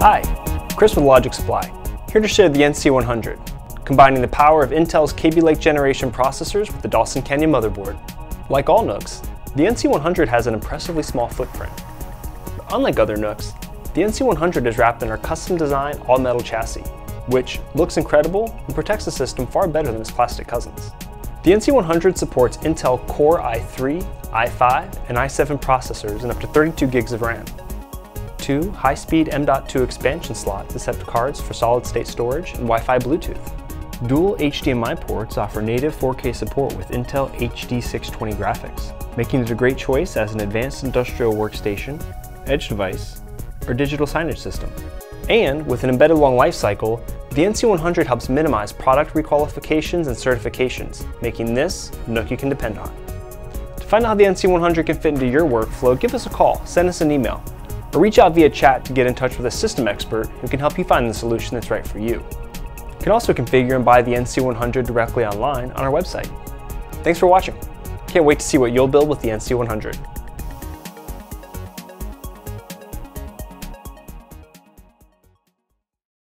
Hi, Chris with Logic Supply, here to share the NC100, combining the power of Intel's Kaby Lake generation processors with the Dawson Canyon motherboard. Like all NUCs, the NC100 has an impressively small footprint. Unlike other NUCs, the NC100 is wrapped in our custom designed all-metal chassis, which looks incredible and protects the system far better than its plastic cousins. The NC100 supports Intel Core i3, i5, and i7 processors and up to 32 gigs of RAM, two high-speed M.2 expansion slots accept cards for solid-state storage and Wi-Fi Bluetooth. Dual HDMI ports offer native 4K support with Intel HD 620 graphics, making it a great choice as an advanced industrial workstation, edge device, or digital signage system. And with an embedded long life cycle, the NC100 helps minimize product requalifications and certifications, making this NUC you can depend on. To find out how the NC100 can fit into your workflow, give us a call, send us an email, or reach out via chat to get in touch with a system expert who can help you find the solution that's right for you. You can also configure and buy the NC100 directly online on our website. Thanks for watching. Can't wait to see what you'll build with the NC100.